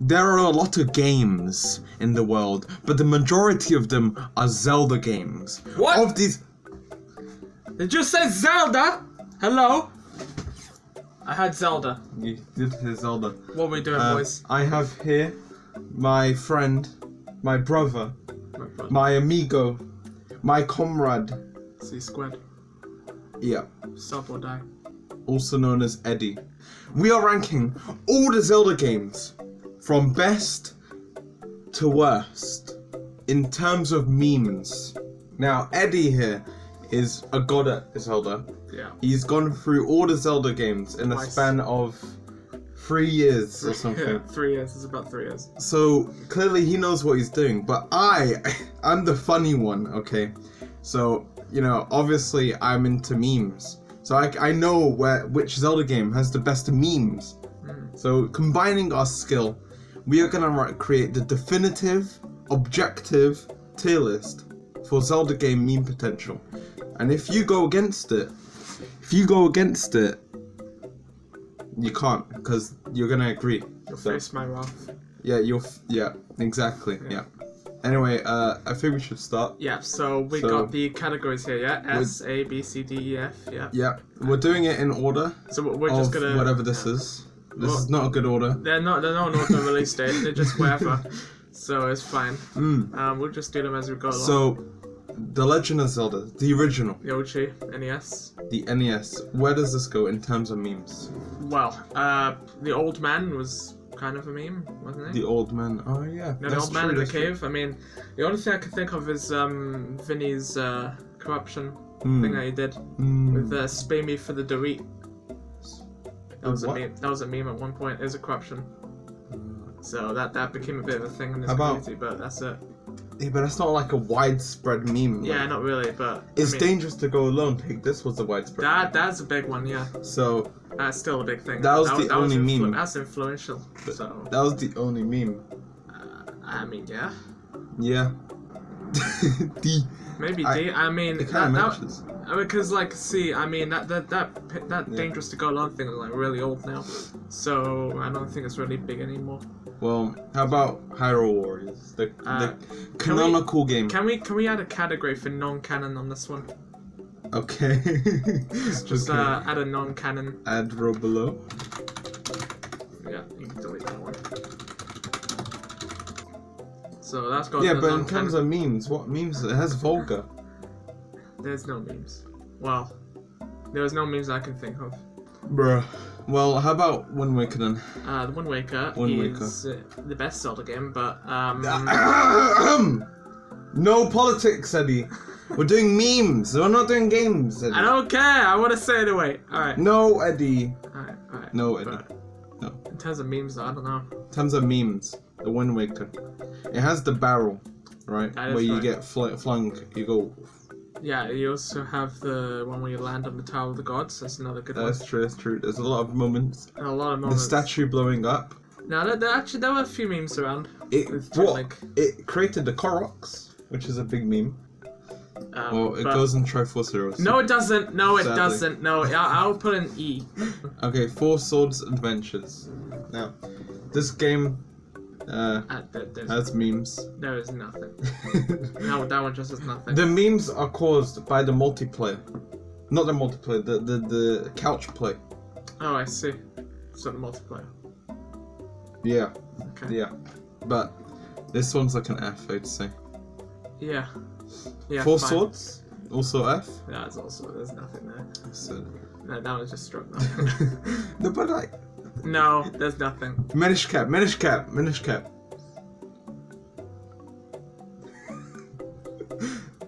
there are a lot of games in the world, but the majority of them are Zelda games. What? Of these, Did you say Zelda? Hello? I had Zelda. you did hear Zelda. What are we doing, Uh, boys? I have here my friend, my brother, My brother. my amigo, my comrade. C squared. Yeah, Sub or die. also known as Eddie. We are ranking all the Zelda games from best to worst in terms of memes. Now, Eddie here is a god at Zelda. Yeah. He's gone through all the Zelda games in a Nice. span of three years or something. Yeah, three years. It's about three years. So clearly he knows what he's doing, but I, I'm the funny one, okay? So, you know, obviously I'm into memes. So I, I know where which Zelda game has the best memes. Mm. So combining our skill, we are gonna ri- create the definitive, objective tier list for Zelda game meme potential. And if you go against it, if you go against it, you can't because you're gonna agree. You'll So- face my wrath. yeah, you'll. F- yeah, exactly. Yeah. Anyway, uh, I think we should start. Yeah, so we So- got the categories here, yeah? S, A, B, C, D, E, F, yeah. Yeah, we're doing it in order So we're of just gonna. whatever this is. This Well- is not a good order. They're not, they're not an auto release date, they're just wherever. So it's fine. Mm. Um, we'll just do them as we go along. So, The Legend of Zelda, the original, Yoshi, NES. the NES. Where does this go in terms of memes? Well, uh, the old man was kind of a meme, wasn't it? The old man. Oh yeah. No, the old man true, in the that's true. cave. I mean, the only thing I can think of is um, Vinny's uh, corruption Mm. thing that he did Mm. with uh, "Spay me for the Dorit." That was a meme. That was a meme at one point. It was a corruption. So that that became a bit of a thing in this about- community, but that's it. Yeah, but that's not like a widespread meme. Yeah, like, not really, but It's I mean, dangerous to go alone. Take this was a widespread. that that's a big one. Yeah, So that's still a big thing. That was the only influ- meme. That's influential. So that was the only meme. uh, I mean, yeah, Yeah. the maybe I- D. I mean, it kind that, of that, matches. Because like, see, I mean that that that that Yeah. dangerous to go along thing is like really old now, so I don't think it's really big anymore. Well, how about Hyrule Warriors, the, Uh, the canonical game? Can we can we add a category for non-canon on this one? okay. Just okay. uh, add a non-canon. Add row below. Yeah, you can delete that one. So that's got Yeah, but in terms of memes, what memes? It has vulgar. there's no memes. Well, there's no memes I can think of. Bruh. Well, how about Wind Waker then? Uh, the Wind Waker Wind is uh, the best Zelda game, but um, no politics, Eddie. We're doing memes. We're not doing games. Eddie. I don't care. I want to say it away. All right, No, Eddie. all right, all right. No, Eddie. But No. In terms of memes, though, I don't know. In terms of memes, the Wind Waker. It has the barrel, right? That Where you right. get fl- flung. You go. Yeah, you also have the one where you land on the Tower of the Gods. That's another good one. That's true. That's true. There's a lot of moments. And a lot of moments. The statue blowing up. No, there, there actually there were a few memes around. It brought, Link. it created the Koroks, which is a big meme. Um, Well, it but- goes in Triforce Heroes. No, it doesn't. No, it Sadly. doesn't. No, I, I'll put an E. Okay, Four Swords Adventures. Now, this game uh, Uh, there, there's, memes. there is nothing. No, that one just is nothing. the memes are caused by the multiplayer, not the multiplayer, the the, the couch play. Oh, I see. So the multiplayer. Yeah, Okay. yeah, but this one's like an F, I'd say. Yeah. Yeah. Four fine. Swords, also F. Yeah, it's also there's nothing there. So, No, that was just struck no, but like no, there's nothing. Minish Cap, Minish Cap, Minish Cap.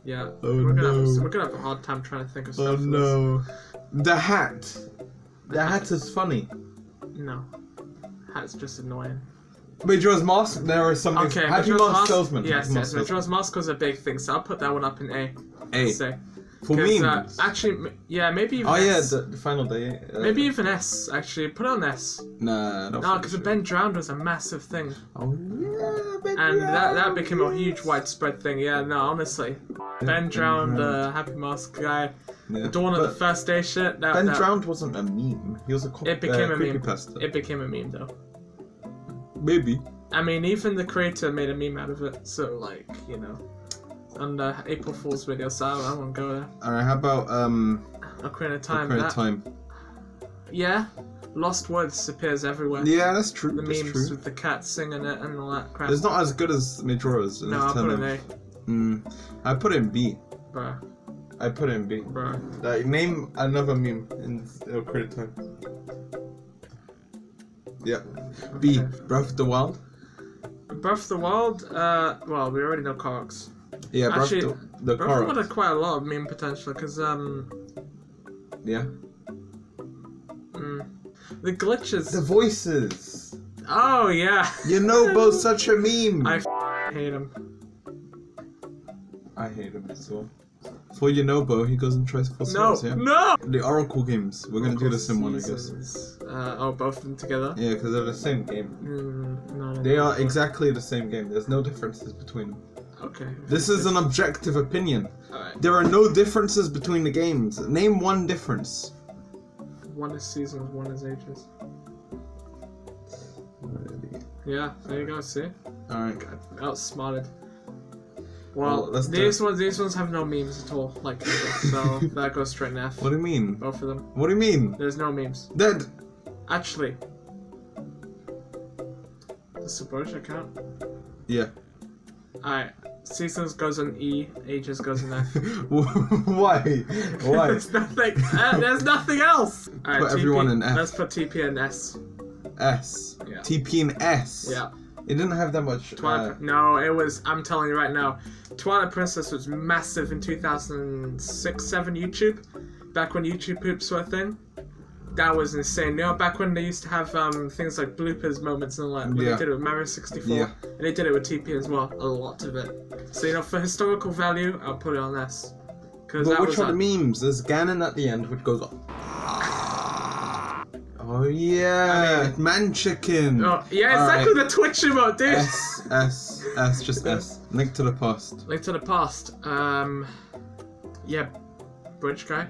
Yeah. Oh, we're gonna have, no. we're gonna have a hard time trying to think of oh, stuff. Oh for this. no, the hat. The hat is funny. No. That's just annoying. Majora's Mask, there are some. Okay, Majora's Mask Salesman. Yes, yes. Majora's Mask was a big thing, so I'll put that one up in A. A. Say. For me. uh, actually, yeah, maybe even oh yeah, the, the final day. Uh, Maybe even S, actually. Put on S. Nah, no. No, because the Ben Drowned was a massive thing. Oh yeah, Ben And that, that Drowned. became a huge widespread thing. Yeah, no, honestly. Ben Drowned, uh, Happy Mask guy, Yeah. Dawn of the First Day shit. That, Ben that, Drowned wasn't a meme. He was a It became uh, a meme. creepypasta. It became a meme though. Maybe. I mean, even the creator made a meme out of it, so like, you know, on the April Fool's video, so I, I won't go there. Alright, how about um Ocarina of Time. Ocarina that, Time? Yeah, Lost Woods appears everywhere. Yeah, that's true. The that's memes true. with the cat singing it and all that crap. It's not as good as Majora's. no, I'll put it in A, Mm, I put it in B. bruh, I put it in B. bruh. Like, name another meme in Ocarina of Time. Yeah. B. Okay. Breath of the Wild. Breath of the Wild, uh, well, we already know Koroks. Yeah, Breath Actually, the, the Breath of the Wild Korok. had quite a lot of meme potential, because, um, Yeah. mm, the glitches. The voices. oh, yeah. You know, both such a meme. I f- hate him. I hate him as well. For Yunobo, he goes and tries for No, yeah? no! The Oracle games. We're gonna do this in one, I guess. Uh, oh, both of them together? Yeah, because they're the same game. Mm, no, no, They no. are exactly the same game. There's no differences between them. Okay. This is an objective opinion. Alright. There are no differences between the games. Name one difference. One is seasons, one is ages. Yeah, there you go, see? Alright. Got outsmarted. Well, Well, let's do these ones these ones have no memes at all, like so that goes straight in F. What do you mean? Both of them. What do you mean? There's no memes. Dead. Actually. Does Subrosia count? Yeah. Alright. Seasons goes on E, ages goes on F. Why? Why? there's nothing uh, there's nothing else! Alright, Put everyone in F. Let's put TP and S. S. Yeah. TP and S. Yeah. It didn't have that much. Twilight. uh, no, it was. I'm telling you right now, Twilight Princess was massive in 2006, 7 YouTube. Back when YouTube poops were a thing. That was insane. You know, back when they used to have um, things like bloopers moments and that. When Yeah. they did it with Mario 64. Yeah. And they did it with TP as well. A lot of it. So, you know, for historical value, I'll put it on S. But which are the memes? There's Ganon at the end, which goes. Oh yeah, I mean- man chicken. Oh, yeah, exactly the Twitch emote, dude! S S S just S. Link to the past. Link to the past. Um. Yeah. Bridge guy.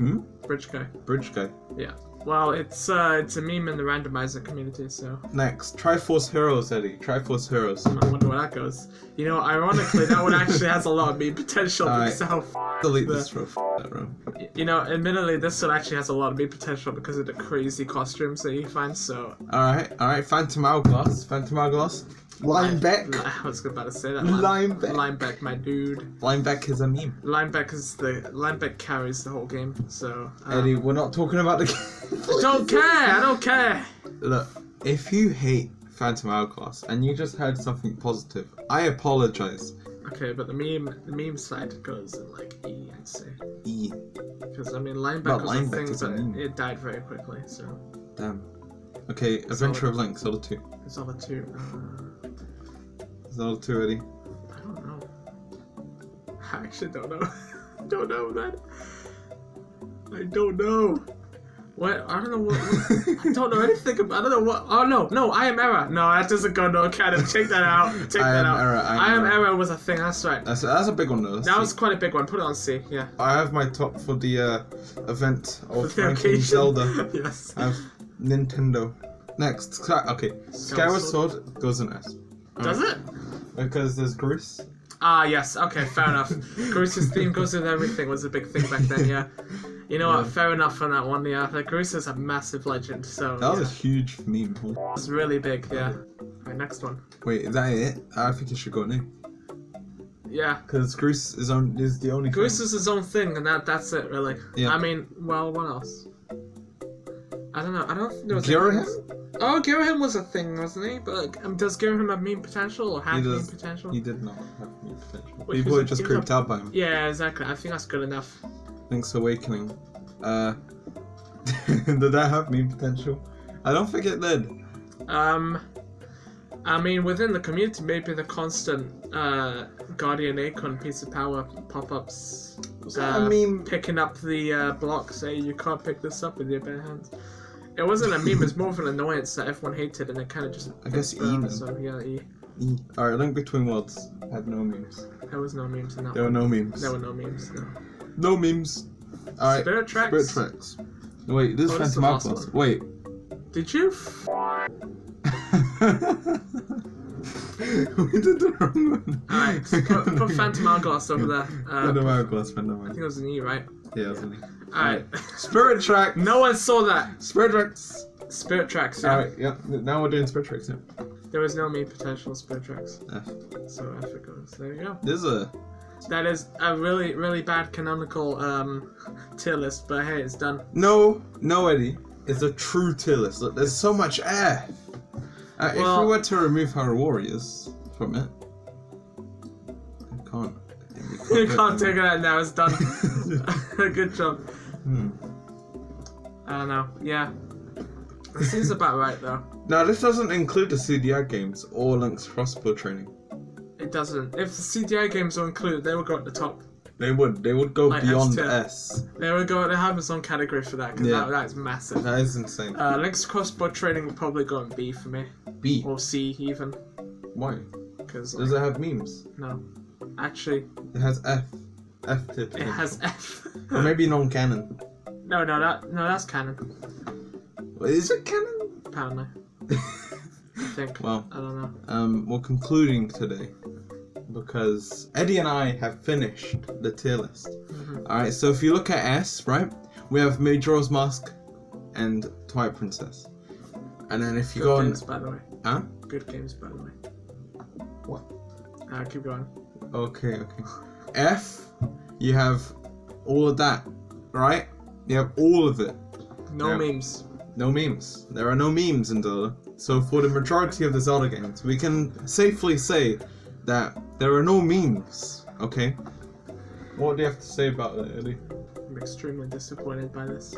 Hmm. Bridge guy. Bridge guy. Yeah. Well, it's uh, it's a meme in the randomizer community, so Next, Triforce Heroes, Eddie. Triforce Heroes. I wonder where that goes. You know, ironically, that one actually has a lot of meme potential Alright. itself. Delete The- this row. F- that row. You know, admittedly, this one actually has a lot of meme potential because of the crazy costumes that you find. So, All right, all right. Phantom Hourglass. Phantom Hourglass. Linebeck. I was about to say that. Linebeck. Linebeck, my dude. Linebeck is a meme. Linebeck is the linebeck carries the whole game. So um, Eddie, we're not talking about the. I don't care. I don't care. Look, if you hate Phantom Hourglass and you just heard something positive, I apologize. Okay, but the meme the meme side goes in like E, I'd say. E. Because I mean, linebeck was linebeck thing, but meme. it died very quickly. So. Damn. Okay, Adventure of Link, Zelda 2. Zelda 2. Uh. Is that Altuity? I don't know. I actually don't know. I don't know that. I don't know. What? I don't know what. what I don't know anything about. I don't know what. Oh no, no, I am error. No, that doesn't go no kind of. Take that out. Take I that out. Error, I, am, I am error. error. was a thing. That's right. That's, that's a big one though. That was quite a big one. Put it on C. Yeah. I have my top for the uh, event of Franklin Zelda. yes. I have Nintendo. Next, okay. Skyward Sword goes in S. Does right. it? Because there's Groose. Ah, yes. Okay, fair enough. Groose's theme goes with everything was a big thing back then. Yeah. You know what? Fair enough on that one. Yeah. Like is a massive legend. So That was yeah. a huge meme. it's really big. Yeah. Right, next one. Wait, is that it? I think it should go new. Yeah. Because Groose is on is the only. Thing. is his own thing, and that that's it really. Yeah. I mean, well, what else? I don't know. I don't think there was. Girahim? Oh, Girahim was a thing, wasn't he? But um, does Girahim have meme potential or have He meme potential? He did not have meme potential. Which People was- were just creeped out by him. Yeah, exactly. I think that's good enough. Link's Awakening. Uh, did that have meme potential? I don't think it did. Um, I mean, within the community, maybe the constant uh, Guardian Acorn piece of power pop-ups, that a uh, meme? picking up the uh, block, say you can't pick this up with your bare hands. It wasn't a meme; it's more of an annoyance that everyone hated, and it kind of just. I guess E then. So yeah, E. E. Alright, Link Between Worlds had no memes. There was no memes in that. There were no memes. There were no memes. No. No memes. Alright. Spirit tracks. Spirit Tracks. Wait, this Oh, is this Phantom Hourglass. Wait. Did you? F- we did the wrong one. Alright, put, put Phantom Hourglass over there. Phantom Uh, Hourglass, Phantom I think it was an E, right? Yeah, it wasn't he? Alright. Spirit Track. no one saw that. Spirit Tracks. Spirit Tracks, yeah. Alright, yeah. Now we're doing Spirit Tracks. Yeah. There was no me potential Spirit Tracks. F. So F it goes. There you go. This is a. That is a really, really bad canonical um, tier list, but hey, it's done. No, no, Eddie. It's a true tier list. Look, there's so much air. Uh, if we were to remove our warriors from it, I can't. You can't take it out now, it's done. Good job. Hmm. I don't know. Yeah. This seems about right though. Now, this doesn't include the CDI games or Link's crossbow training. It doesn't. If the CDI games are included, they would go at the top. They would. They would go Like beyond S. S. They would go. They have its own category for that because Yeah. that, that's massive. That is insane. Uh, Link's crossbow training would probably go in B for me, B. or C even, Why? because Does it have memes? no, actually It has F. F tip. it has F. Or maybe non-canon. no, no, that no, that's canon. Is it canon? Apparently, I think. Well, I don't know. um, we're concluding today because Eddie and I have finished the tier list. Mhm. All right, so if you look at S, right, we have Majora's Mask and Twilight Princess, and then if you Good go on, games, by the way. huh? Good games, by the way. What? Uh, keep going. Okay, okay. F, you have all of that, right? You have all of it. No Yeah. memes. No memes. There are no memes in Zelda. So for the majority of the Zelda games, we can safely say that there are no memes. Okay. What do you have to say about that, Eddie? I'm extremely disappointed by this.